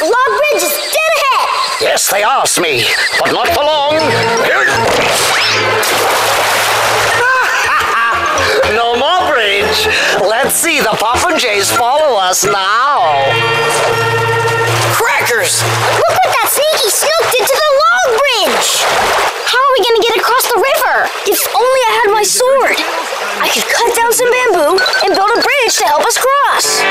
Log Bridge is dead ahead! Yes, they asked me, but not for long. no more bridge. Let's see the Popinjays follow us now. Crackers! Look what that sneaky snook did to the log bridge! How are we gonna get across the river? If only I had my sword! I could cut down some bamboo and build a bridge to help us cross!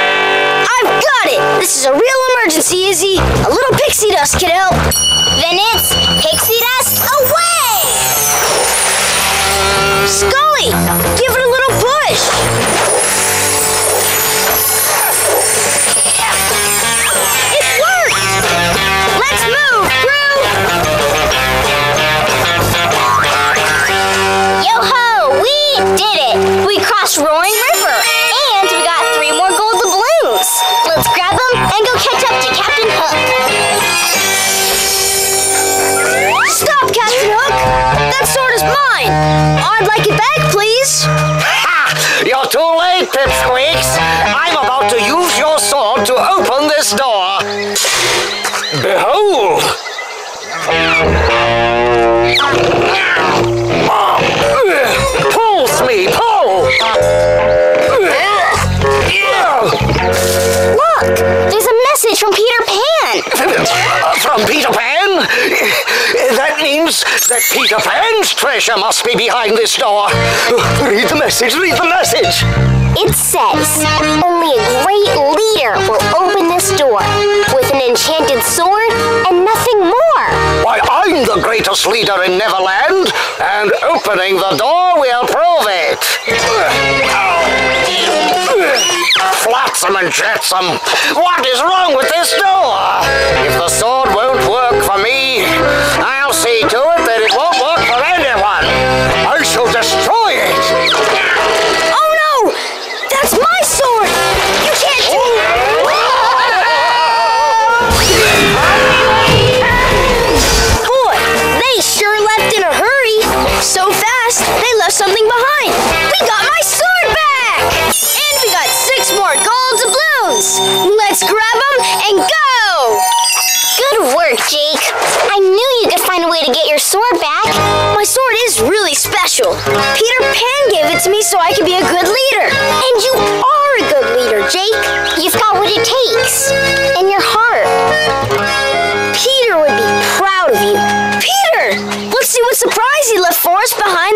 Got it! This is a real emergency, Izzy! A little pixie dust can help! Then it's pixie dust away! Skully! Give it a little push! I'd like it back, please! Ha! You're too late, Pipsqueaks. I'm about to use your sword to open this door. Behold! That that Peter Pan's treasure must be behind this door. Read the message, read the message. It says, only a great leader will open this door with an enchanted sword and nothing more. Why, I'm the greatest leader in Neverland, and opening the door will prove it. Flotsam and jetsam, what is wrong with this door? If the sword sword back. My sword is really special. Peter Pan gave it to me so I could be a good leader. And you are a good leader, Jake. You've got what it takes. In your heart. Peter would be proud of you. Peter! Let's see what surprise he left for us behind